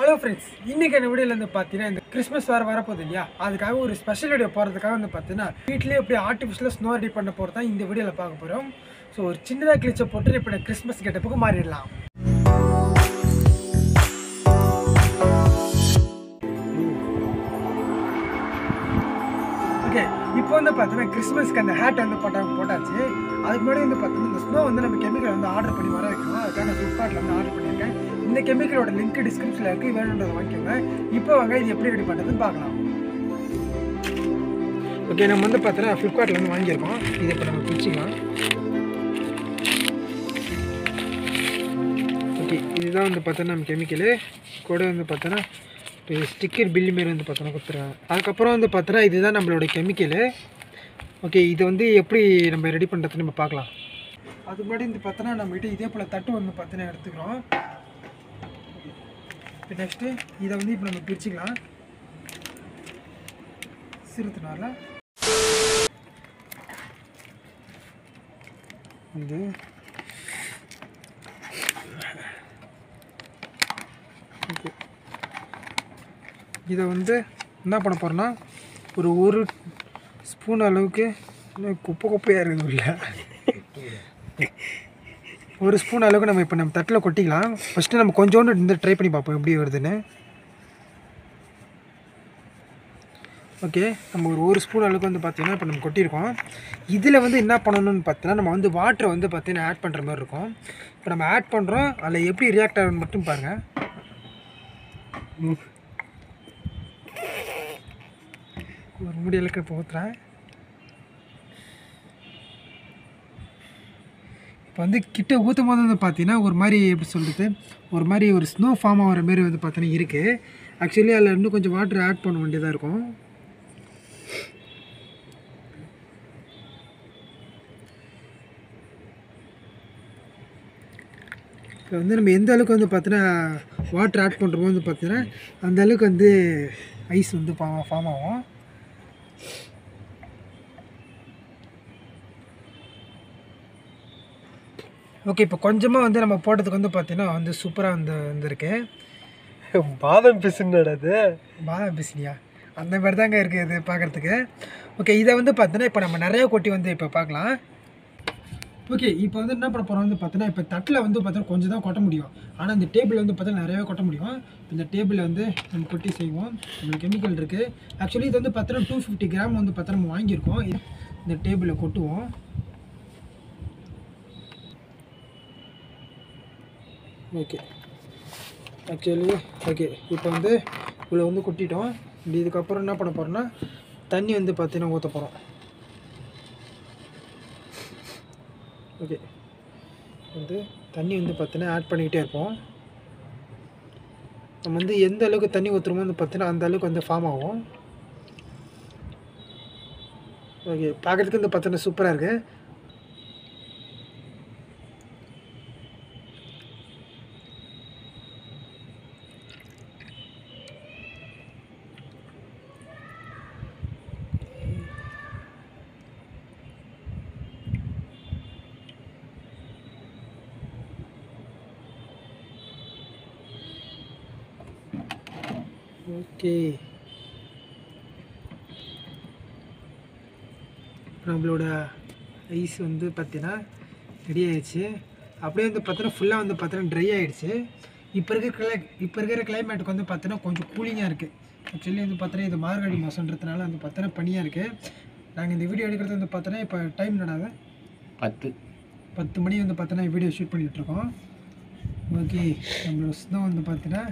Hello friends இன்றைக்கி என்ன வீடியோவில் வந்து பார்த்தீங்கன்னா இந்த கிறிஸ்மஸ் வேறு வரப்போகுது இல்லையா? அதுக்காக ஒரு ஸ்பெஷல் வீடியோ போகிறதுக்காக வந்து பார்த்தீங்கன்னா வீட்டிலே எப்படி ஆர்டிஃபிஷியலாக ஸ்னோ ரெடி பண்ண போகிறது தான் இந்த வீடியோவில் பார்க்க போகிறோம் ஸோ ஒரு சின்னதாக கிழிச்ச போட்டு இப்போ நான் கிறிஸ்மஸ் கெட்டப்புக்கு மாறிடலாம். இப்போ வந்து பார்த்தீங்கன்னா கிறிஸ்மஸ்க்கு அந்த ஹேட் வந்து போட்டாங்க போட்டாச்சு. அதுக்கு முன்னாடி வந்து பார்த்தீங்கன்னா இந்த ஸ்னோ வந்து நம்ம கெமிக்கல் வந்து ஆர்டர் பண்ணி வர வைக்கலாம் அதுக்காக நான் ஃப்ளிப்கார்ட்டில் வந்து ஆர்டர் பண்ணியிருக்கேன். இந்த கெமிக்கலோட லிங்க் டிஸ்கிரிப்ஷனில் இருக்குது வேணுன்றதை வாங்கிக்கோங்க. இப்போ வாங்க இது எப்படி ரெடி பண்ணுறதுன்னு பார்க்கலாம். ஓகே நம்ம வந்து பார்த்தீங்கன்னா ஃப்ளிப்கார்ட்டில் வந்து வாங்கியிருக்கோம். இதை இப்போ நம்ம பிடிச்சிக்கலாம் ஓகே இதுதான் வந்து பார்த்தோன்னா நம்ம கெமிக்கலு கூட வந்து பார்த்தோன்னா ஸ்டிக்கர் பில்லு மாரி வந்து பார்த்தோன்னா கொடுத்துருவேன் அதுக்கப்புறம் வந்து பார்த்தோன்னா இதுதான் நம்மளோட கெமிக்கலு ஓகே இது வந்து எப்படி நம்ம ரெடி பண்ணுறதுன்னு நம்ம பார்க்கலாம். அதுக்கு முன்னாடி வந்து பார்த்தோன்னா நம்மகிட்ட இதே போல் தட்டு வந்து பார்த்தோன்னா எடுத்துக்கிறோம். இப்போ நெக்ஸ்ட்டு இதை வந்து இப்போ நம்ம பிரிச்சுக்கலாம். சிறுத்தினால. இது இதை வந்து என்ன பண்ண போகிறோன்னா ஒரு ஒரு ஸ்பூன் அளவுக்கு இன்னும் குப்பை குப்பையாக இருக்குது உள்ள. ஒரு ஸ்பூன் அளவுக்கு நம்ம இப்போ நம்ம தட்டில் கொட்டிக்கலாம். ஃபஸ்ட்டு நம்ம கொஞ்சோண்டு இந்த ட்ரை பண்ணி பார்ப்போம் எப்படி வருதுன்னு. ஓகே நம்ம ஒரு ஒரு ஸ்பூன் அளவுக்கு வந்து பார்த்தீங்கன்னா இப்போ நம்ம கொட்டியிருக்கோம். இதில் வந்து என்ன பண்ணணும்னு பார்த்தீங்கன்னா நம்ம வந்து வாட்டரை வந்து பார்த்திங்கன்னா ஆட் பண்ணுற மாதிரி இருக்கும். இப்போ நம்ம ஆட் பண்ணுறோம் அதில் எப்படி ரியாக்ட் ஆகுதுன்னு மட்டும் பாருங்கள் ஒரு முடியலுக்கு இப்போ ஊற்றுறேன் இப்போ வந்து கிட்ட ஊற்றும் போது வந்து பார்த்தீங்கன்னா ஒரு மாதிரி எப்படி சொல்கிறது ஒரு மாதிரி ஒரு ஸ்னோ ஃபார்ம் ஆகிற மாதிரி வந்து பார்த்தீங்கன்னா இருக்குது ஆக்சுவலி அதில் இன்னும் கொஞ்சம் வாட்டர் ஆட் பண்ண வேண்டியதாக இருக்கும். இப்போ வந்து நம்ம எந்த அளவுக்கு வந்து பார்த்தீங்கன்னா வாட்டர் ஆட் பண்ணுறோமோ வந்து பார்த்தீங்கன்னா அந்த அளவுக்கு வந்து ஐஸ் வந்து ஃபார்ம் ஆகும். ஓகே இப்போ கொஞ்சமாக வந்து நம்ம போட்டதுக்கு வந்து பார்த்தீங்கன்னா வந்து சூப்பராக வந்து வந்திருக்கு. பாதம் பிசுன்னடா அது? பாதாம் பிசினியா? அந்த மாதிரி தாங்க இருக்குது இது பார்க்குறதுக்கு ஓகே இதை வந்து பார்த்தீங்கன்னா இப்போ நம்ம நிறைய கொட்டி வந்து இப்போ பார்க்கலாம் ஓகே இப்போ வந்து என்ன பண்ண போகிறோம் வந்து பார்த்தீங்கன்னா இப்போ தட்டில் வந்து பார்த்தோன்னா கொஞ்சம் தான் கொட்ட முடியும். ஆனால் இந்த டேபிள் வந்து பார்த்தீங்கன்னா நிறையவே கொட்ட முடியும். இந்த டேபிளில் வந்து நம்ம கொட்டி செய்வோம். நம்மளுக்கு கெமிக்கல் இருக்குது ஆக்சுவலி இது வந்து பார்த்தோன்னா டூ ஃபிஃப்டி கிராம் வந்து பார்த்தீங்கன்னா நம்ம வாங்கியிருக்கோம். இந்த டேபிளில் கொட்டுவோம். ஓகே ஆக்சுவலி ஓகே இப்போ வந்து இவ்வளோ வந்து கொட்டிட்டோம். இதுக்கப்புறம் என்ன பண்ண போகிறோன்னா தண்ணி வந்து பார்த்தீங்கன்னா ஊற்ற போகிறோம் ஓகே. வந்து தண்ணி வந்து பார்த்தீங்கன்னா ஆட் பண்ணிக்கிட்டே இருப்போம். நம்ம வந்து எந்த அளவுக்கு தண்ணி ஊற்றுறோமோ வந்து பார்த்தீங்கன்னா அந்த அளவுக்கு வந்து ஃபார்ம் ஆகும். ஓகே பார்க்குறதுக்கு வந்து பார்த்தீங்கன்னா சூப்பராக இருக்குது ஓகே. நம்மளோட ஐஸ் வந்து பார்த்தீங்கன்னா ரெடி ஆயிடுச்சு. அப்படியே வந்து பார்த்தீங்கன்னா ஃபுல்லாக வந்து பார்த்தீங்கன்னா ட்ரை ஆயிடுச்சு. இப்போ இருக்கிற கிளை இப்போ இருக்கிற கிளைமேட்டுக்கு வந்து பார்த்தீங்கன்னா கொஞ்சம் கூலிங்காக இருக்குது ஆக்சுவலி வந்து பார்த்தீங்கன்னா இது மார்கழி மாதன்றதுனால வந்து பார்த்தீங்கன்னா பனியாக இருக்குது நாங்கள் இந்த வீடியோ எடுக்கிறது வந்து பார்த்தீங்கன்னா இப்போ டைம் நடாது பத்து. பத்து மணி வந்து பார்த்தீங்கன்னா வீடியோ ஷூட் பண்ணிகிட்ருக்கோம் ஓகே நம்மளோட ஸ்னோ வந்து பார்த்தீங்கன்னா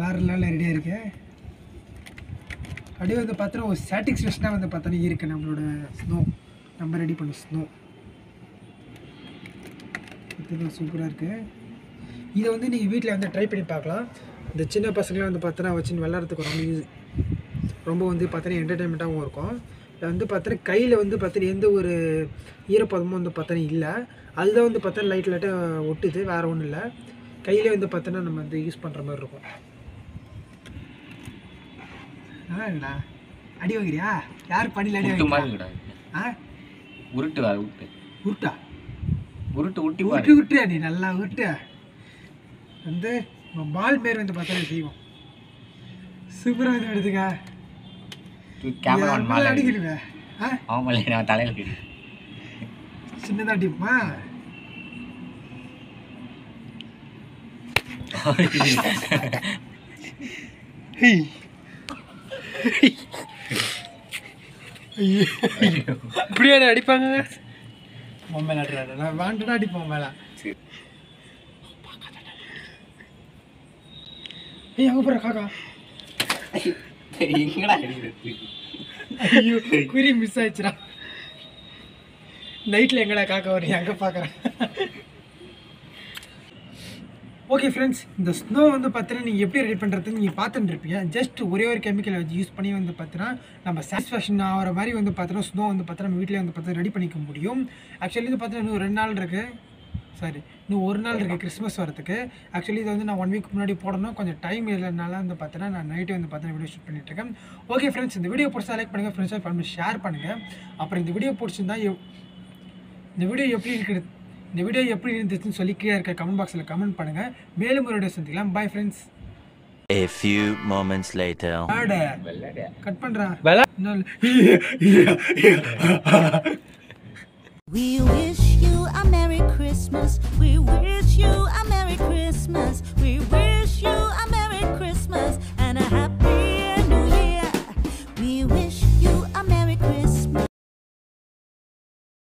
வேறு லெவலில் ரெடியாக இருக்குது அப்படியே வந்து பார்த்தோன்னா ஒரு சாட்டிஸ்ஃபேக்ஷனாக வந்து பார்த்தோன்னா இருக்குது நம்மளோட ஸ்னோ நம்ம ரெடி பண்ண ஸ்னோ இதுதான் சூப்பராக இருக்குது இதை வந்து நீங்கள் வீட்டில் வந்து ட்ரை பண்ணி பார்க்கலாம். இந்த சின்ன பசங்களாம் வந்து பார்த்தோன்னா வச்சுன்னு விளாட்றதுக்கு ரொம்ப யூஸ் ரொம்ப வந்து பார்த்தோன்னா என்டர்டைன்மெண்ட்டாகவும் இருக்கும். இதில் வந்து பார்த்தோன்னா கையில் வந்து பார்த்தோன்னா எந்த ஒரு ஈரப்பதமும் வந்து பார்த்தோன்னா இல்லை. அதுதான் வந்து பார்த்தோன்னா லைட் லைட்டாக ஒட்டுது வேறு ஒன்றும் இல்லை. கையிலே வந்து பார்த்தோன்னா நம்ம வந்து யூஸ் பண்ணுற மாதிரி இருக்கும். ஆ அடி வாங்குறியா? யார் பண்ணியில் அடி கிடையாது ஆ? உருட்டு வேற உருட்டு. உருட்டா? உருட்டு உருட்டி உருட்டு உருட்டு நீ? நல்லா உருட்டு. வந்து பால் மாரி வந்து பார்த்தா செய்வோம் சூப்பராக வந்து எடுத்துக்க கேமராமேன் மேலே. அடிக்கலுங்க ஆ? ஆமாம் நான் தலையில் சின்னதாக அடிப்போமா? இப்படியா அடிப்பாங்க? அடிறாரு நான் வாண்டடா அடிப்போம் மேலே. ஏய் அங்கே போகிற காக்கா. எங்கடா அடிக்கிறது? ஐயோ குறி மிஸ் ஆயிடுச்சுடா. நைட்டில் எங்கடா காக்கா வரீங்க அங்கே பார்க்குறேன் ஓகே ஃப்ரெண்ட்ஸ் இந்த ஸ்னோ வந்து பார்த்தீங்கன்னா நீங்கள் எப்படி ரெடி பண்ணுறது நீங்கள் பார்த்துட்டு இருப்பீங்க ஜஸ்ட் ஒரே ஒரு கெமிக்கலை வச்சு யூஸ் பண்ணி வந்து பார்த்தீங்கன்னா நம்ம சாட்டிஸ்ஃபேக்ஷன் ஆகிற மாதிரி வந்து பார்த்தீங்கன்னா ஸ்னோ வந்து பார்த்தீங்கன்னா நம்ம வீட்டிலே வந்து பார்த்தீங்கன்னா ரெடி பண்ணிக்க முடியும். ஆக்சுவலி வந்து பார்த்தீங்கன்னா இன்னும் ரெண்டு நாள் இருக்குது சாரி இன்னும் ஒரு நாள் இருக்குது கிறிஸ்மஸ் வரதுக்கு ஆக்சுவலி இது வந்து நான் ஒன் வீக் முன்னாடி போடணும். கொஞ்சம் டைம் இல்லைனால வந்து பார்த்தீங்கன்னா நான் நைட்டே வந்து பார்த்தீங்கன்னா வீடியோ ஷூட் பண்ணிட்டு இருக்கேன். ஓகே ஃப்ரெண்ட்ஸ் இந்த வீடியோ பிடிச்சா லைக் பண்ணுங்கள் ஃப்ரெண்ட்ஸாக பண்ணி ஷேர் பண்ணுங்கள் அப்புறம் இந்த வீடியோ பிடிச்சிருந்தா இந்த வீடியோ எப்படி இருக்குது இந்த வீடியோ எப்படி இருந்துச்சுன்னு சொல்லி கீழே இருக்க கமெண்ட் பாக்ஸில் கமெண்ட் பண்ணுங்கள் மேலும் ஒரு வீடியோ சந்திக்கலாம். Bye friends A few moments later. Cut வெளா We wish you a Merry Christmas. We wish you a